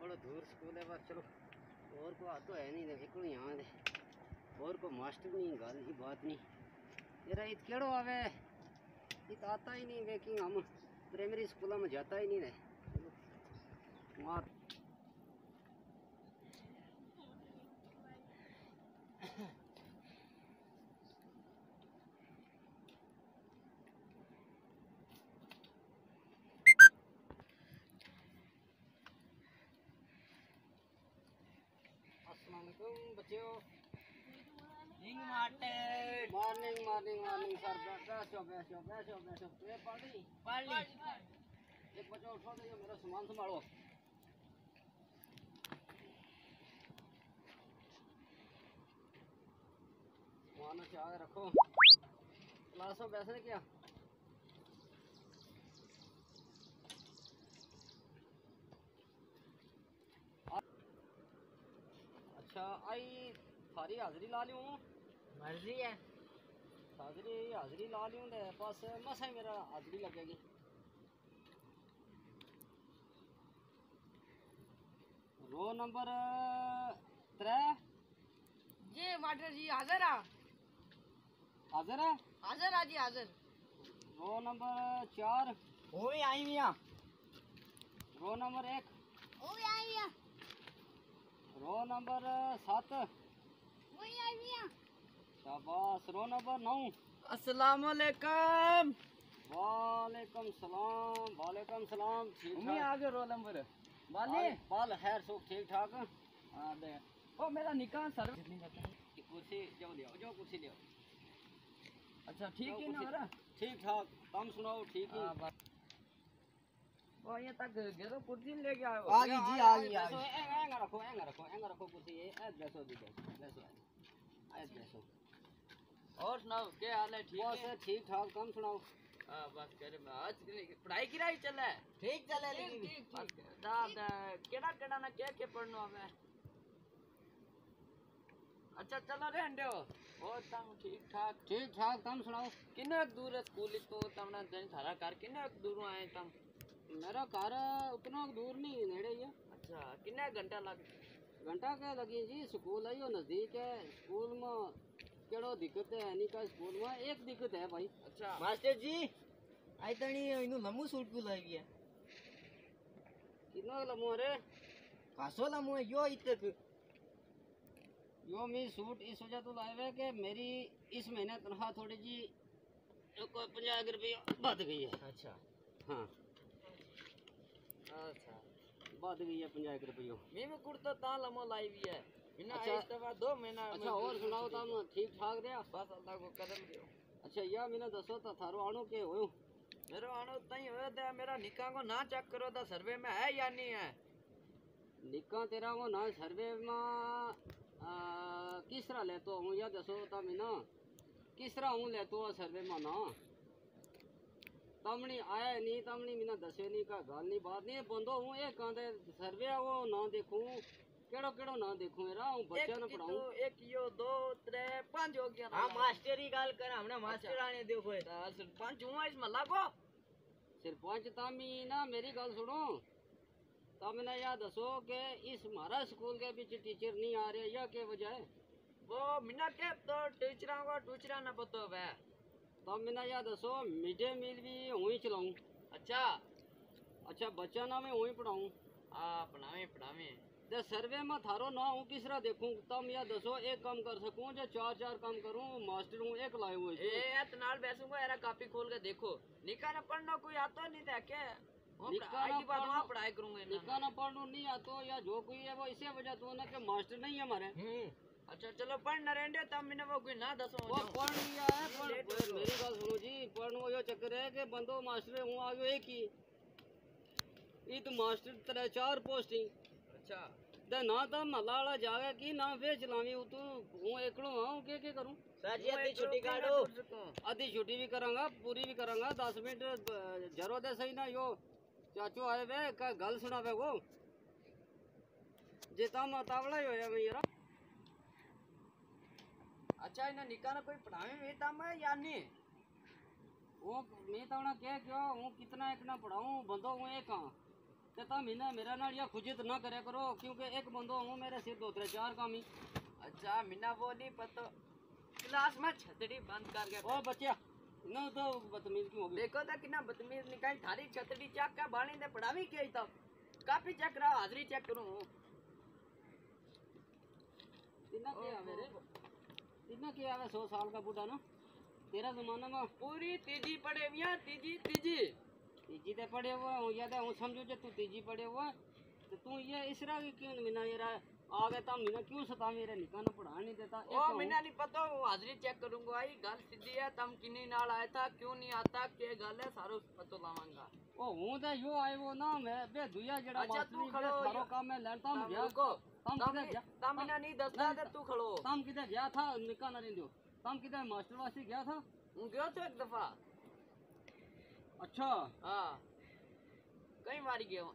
बड़ा दूर है है नहीं मास्टर नहीं गल, ही बात नहीं। तेरा इत केड़ो आता ही नहीं वे कि हम प्राइमरी स्कूल में जाता ही नहीं रहे वहाँ अस्सलाम वालेकुम बच्चों। मार्टेड मॉर्निंग मॉर्निंग मॉर्निंग सर बैठो बैठो बैठो बैठो तुम्हें पढ़ ली पढ़ ली एक बच्चा उठो तो ये मेरा सामान संभालो। सामान अच्छा आगे रखो। क्लास में बैठने क्या? अच्छा आई थारी हाजिरी ला लूँ मर्ज़ी है। हाजिरी हाजिरी ला लूँ ते बस मसा ही मेरा हाजिरी लगेगी। रो नंबर त्रै। जी मास्टर जी हाजिर आ। हाजिर है? हाजिर आ जी हाजिर। रो नंबर चार। वो भी आई मियाँ रो नंबर एक। रो नंबर सात। आई मियाँ शाबाश रो नंबर नौ। अस्सलाम वालेकुम वालेकुम सलाम वालेकुम सलाम। ठीक ठाक। आ गए रोल नंबर बाल बाली खैर सुख ठीक ठाक। हाँ दे। ओ मेरा निकाह सर कुर्सी जाओ ले आओ जाओ कुर्सी ले आओ अच्छा ठीक है ना ठीक ठाक तुम सुनाओ ठीक ही। हाँ ये तक गए तो कुर्सी लेके आयो आ गई जी, आ गई, आ गई। एँगा रखो एँगा रखो एँगा रखो कुर्सी ये ए भी बैठो बैठो ए बैठो और सुनाओ क्या हाल है ठीक है? ठीक ठाक तुम सुनाओ। हाँ बस करे आज पढ़ाई की राही चले ठीक चले लेकिन। दादा केड़ा केड़ा ना क्या क्या पढ़नो हमें? अच्छा चलो रे अंडे और तम ठीक ठाक? ठीक ठाक तुम सुनाओ। किन्ने दूर है स्कूल तो तमना जन थारा घर किन्ने दूर आए तम? मेरा घर उतना दूर नहीं नेड़े ही है। अच्छा कितना घंटा लग? घंटा के लगी जी स्कूल है यो नज़दीक है। स्कूल में केड़ो दिक्कत है नहीं का स्कूल में एक दिक्कत है भाई। अच्छा। मास्टर जी आई तणी इनु लम्बू सूट को लाई गया किनो लम्बू रे? कासो लम्बू है यो इतक यो मी सूट इस वजह तो लाए है कि मेरी इस महीने तनख्वाह थोड़ी जी कोई पंजाह रुपये बढ़ गई है। अच्छा। हाँ। अच्छा। बढ़ गई है पचास रुपये। मैं भी कुर्ता ता लमो लाई भी है। बिना अच्छा। इस दफ़ा दो महीना अच्छा और सुनाओ तुम ठीक ठाक रहा? बस अल्लाह को करम दियो अच्छा या मैंने दसो तो थारो आणो के हो मेरो आनो तई होयो ते मेरा निकाह को ना चेक करो था सर्वे में है या नहीं है? निका तेरा वो ना सर्वे में आ, किस तरह लेतो हूँ? या दसो तो मैंने किस तरह हूँ लेतो सर्वे में ना? तमनी आए नहीं तमनी मिना दसे नहीं का गाल नहीं बात नहीं बंदो हूँ ये कहते सर्वे वो ना देखूँ। केड़ो केड़ो ना देखूँ मेरा हूँ बच्चा ना पढ़ाऊं। एक यो दो त्रे पाँच हो गया हाँ मास्टर गाल कर हमने अच्छा। मास्टर देखो है पाँच हुआ इसमें लागो सरपंच तामी ना मेरी गल सुनो। तब ना यह दसो के इस हमारा स्कूल के बीच टीचर नहीं आ रहे यह क्या वजह है? वो मिना के तो टीचरों को टीचरा ना पता है। तम ने या दसो मिड डे मील भी वहीं चलाऊं। अच्छा अच्छा बच्चा ना मैं वहीं पढ़ाऊं। हाँ पढ़ावे पढ़ावे। जब सर्वे में थारो ना हूँ किस तरह देखूँ? तम या दसो एक काम कर सकूँ जो चार चार काम करूँ मास्टर हूँ एक लाए हुए ए तनाल बैसूँगा यार कापी खोल के देखो। निकाह ना पढ़ना कोई आता नहीं था क्या? पढ़ाई पढ़ना- करूँगा निका ना पढ़ नहीं आतो या जो कोई है वो इसे वजह तो ना कि मास्टर नहीं है हमारे। हम्म। अच्छा चलो पढ़ न तब मैंने वो कोई ना दसो वो पढ़ लिया है पढ़ मेरी बात सुनो जी पढ़ने को चक्कर है कि बंदो मास्टर हूँ आयो एक ही। ई तो मास्टर तरह चार पोस्टिंग। अच्छा। दे ना तो मलाड़ा जावे की ना वे चलावी तू हूँ एकलो आऊँ के के करूँ? सर जी आधी छुट्टी काटो आधी छुट्टी भी करांगा पूरी भी करांगा 10 मिनट जरो दे सही ना यो चाचो आए वे का गल सुनावे वो। जे ता मतावड़ा होया मेरा अच्छा इन्हें निकाह कोई पढ़ावे में था मैं या नहीं वो मैं तो उन्हें कह क्यों हूँ कितना एक ना पढ़ाऊँ बंदो हूँ एक हाँ ते तुम इन्हें मेरा नाल या खुजित ना करे करो क्योंकि एक बंदो हूँ मेरे सिर दो त्रे चार काम ही अच्छा मिना वो नहीं पता क्लास में छतरी बंद कर गया ओ बच्चा ना तो बदतमीज क्यों हो गई देखो तो कितना बदतमीज निकाल थारी छतरी चेक का बाणी दे पढ़ावी के तब काफ़ी चेक रहा हाजरी चेक करूँ इतना क्या आवे रे इतना क्या है सौ साल का बूढ़ा ना? तेरा जमाना में पूरी तीजी पड़े हुआ हैं, तीजी तीजी। तीजी तो पढ़े हुआ हूँ या तो हूँ समझो जो तू तीजी पड़े हुआ है, तो तू ये इसरा की क्यों बिना ये रहा आगे तम मिना क्यों सता मेरे निकाह पढ़ा नहीं देता। ओ हूँ। नहीं पता वो हाजरी चेक करूँगा। आई गल सीधी है तम किन्नी नाल आया था क्यों नहीं आता के गल है सारो पतो लावांगा। ओ हूँ तो यो आए वो ना मैं बे दुया जड़ा अच्छा, तू खड़ो, थारो काम है लैन तम तम गया रुको। तम तम किधर गया तम मैंने नहीं दसदा ते तू खड़ो। तम किधर गया था निकाह ना रिंदियो तम किधर मास्टर गया था? हूँ गयो तो एक दफ़ा। अच्छा। हाँ। कई बारी गयो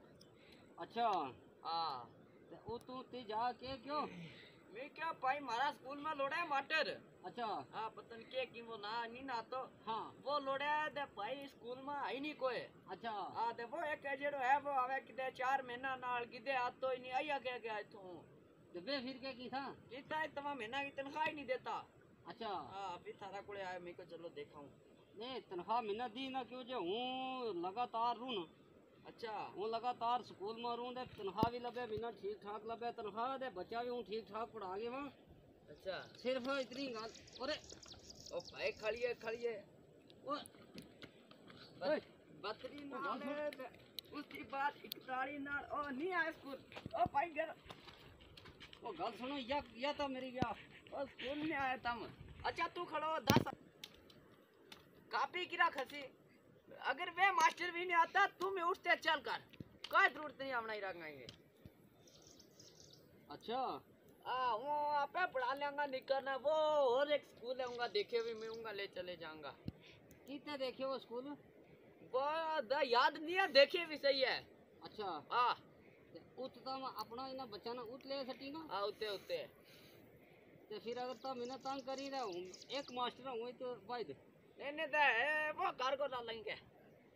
अच्छा। हाँ। ओ तू ते जा के क्यों? मैं क्या भाई मारा स्कूल में लोड़ा है मटर अच्छा। हाँ पता नहीं के की वो ना नहीं ना तो। हाँ। वो लोड़ा है ते भाई स्कूल में आई नहीं कोई। अच्छा। हाँ ते वो एक जेड़ो है वो आवे किते चार महीना नाल किते आ तो नहीं आया क्या क्या इथों ते बे फिर के की था कितना है तमा महीना की तनख्वाह ही नहीं देता। अच्छा। हाँ अभी थारा कोले आया मेरे को चलो देखाऊं। नहीं तनख्वाह मिलना दी ना क्यों जो हूँ लगातार रू ना। अच्छा। हूँ लगातार स्कूल में रू दे तनख्वाह भी लगे बिना ठीक ठाक लगे तनख्वाह दे बच्चा भी हूँ ठीक ठाक पढ़ा गए वहाँ अच्छा। सिर्फ़ इतनी गल अरे ओ भाई खड़िए खड़िए। गाल है ते उसकी बाद इकताली नहीं आया स्कूल। ओ भाई घर। ओ गल सुनो या या तो मेरी या। ओ स्कूल में आया तम अच्छा तू खड़ो दस। कापी गिरा खसी? अगर वे मास्टर भी नहीं आता तुम उठते चल कर। कोई ज़रूरत नहीं आना ही रखेंगे अच्छा। आ वो आपे पढ़ा लेंगा निकलना वो और एक स्कूल है उनका देखे भी मैं उनका ले चले जाऊँगा। कितने देखे वो स्कूल? वो द याद नहीं है देखे भी सही है। अच्छा। आ। ते उत तो अपना इना बच्चा ना उत ले सटी ना? आ उते उते। ते फिर अगर तो मैंने तंग करी रहा हूँ एक मास्टर हूँ तो वायद तो है, वो घर को डालेंगे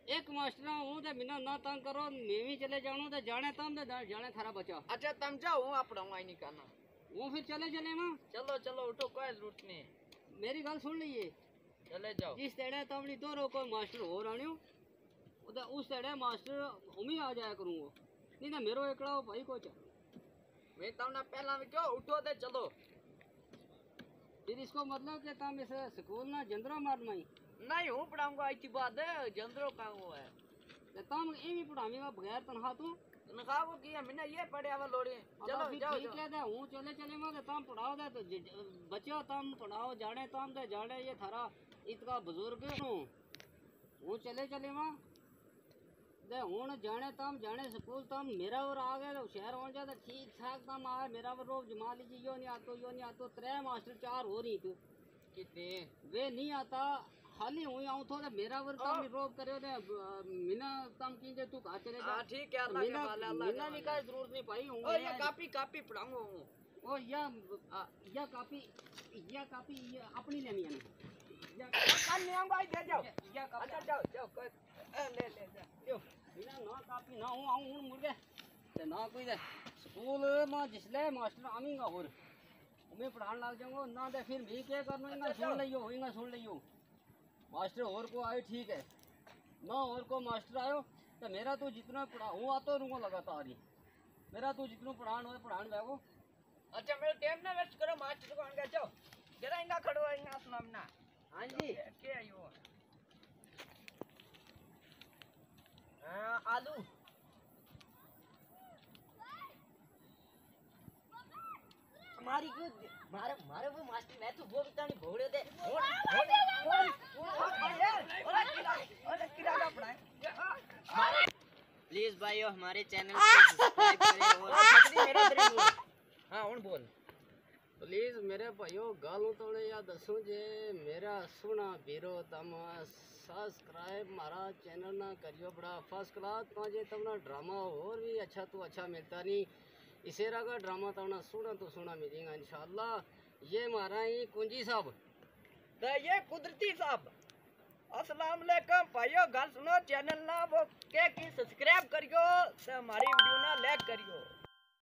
एक मास्टर हूँ तो मैंने ना तंग करो मैं भी चले जाऊँ तो जाने तम तो जा- जाने थारा बच्चा अच्छा तुम जाओ वहाँ पढ़ाऊँगा ही नहीं करना वो फिर चले चले ना चलो चलो उठो कोई ज़रूरत नहीं मेरी गल सुन लीजिए चले जाओ जिस तेड़े तमनी दो रो कोई मास्टर हो रानियो उदा उस तेड़े मास्टर उमी आ जाया करूँगा नहीं ना मेरो एकड़ा भाई कुछ मैं तुमने पहला भी क्यों उठो ते चलो फिर इसको मतलब कि तम इस स्कूल ना जंदरा मारना ही। नहीं हूँ पढ़ाऊँगा इतनी बात है जंदरों का वो है? ते तम ये भी पढ़ावेगा बगैर तनखा तू। तनख्वाह वो किया मैंने ये पढ़े हुआ लोड़ी। चलो जाओ ठीक है हूँ चले चले मैं ते तम पढ़ाओ दे तो बच्चो तम पढ़ाओ जाने तम ते जाने ये थारा इतका बुज़ुर्ग हूँ। हूँ चले चले मैं ते हूँ जाने तम जाने स्कूल तम मेरा और आ गए तो शहर हो जाए तो ठीक ठाक तम आ मेरा और रोब जमा लीजिए यो नहीं आतो यो नहीं आतो त्रै मास्टर चार हो रही थी कितने वे नहीं आता खाली हूँ आऊँ तो ते मेरा और तम रोब करे ते मिना तम की जे तू कहा चले जा। ठीक है अल्लाह के मिना अल्लाह मिना भी का ज़रूरत नहीं पाई हूँ ये कापी कापी पढ़ाऊँगा ओ या या कापी या कापी अपनी लेनी है। ना या कल नहीं आऊँगा दे जाओ। या कापी। जाओ जाओ ले ले जा। बिना ना कापी ना हूँ आऊँ हूँ मुर्गे। ते ना कोई दे स्कूल में जिसले मास्टर आवेंगा और मैं पढ़ाने लग जाऊँगा ना दे फिर भी क्या करना इनका सुन लियो इनका सुन लियो। मास्टर और को आए ठीक है ना और को मास्टर आयो तो मेरा तो जितना पढ़ा हूँ आतो रहूँगा लगातार ही। मेरा तो जितना पढ़ान हो पढ़ान बैगो अच्छा मेरे टाइम ना वेस्ट करो मास्टर को आने जाओ। जरा इंगा खड़ो इंगा सुना हाँ जी। के आयो हाँ आलू हमारी को मारे मारे वो मास्टर मैं तो वो बिता नहीं भोड़े दे प्लीज़ भाइयों हमारे चैनल को सब्सक्राइब करें और हाँ हूँ बोल प्लीज़ मेरे भाइयों गालों तोड़े या दसो जे मेरा सुना बीरो तम सब्सक्राइब मारा चैनल ना करियो बड़ा फ़र्स्ट क्लास तो जे तमना ड्रामा और भी अच्छा तो अच्छा मिलता नहीं इसे रगा ड्रामा तमना सुना तो सुना मिलेगा इंशाल्लाह ये मारा ही कुंजी साहब तो ये कुदरती साहब अस्सलाम वालेकुम भाइयों गल सुनो चैनल ना वो के की सब्सक्राइब करियो ते हमारी वीडियो ना लाइक करियो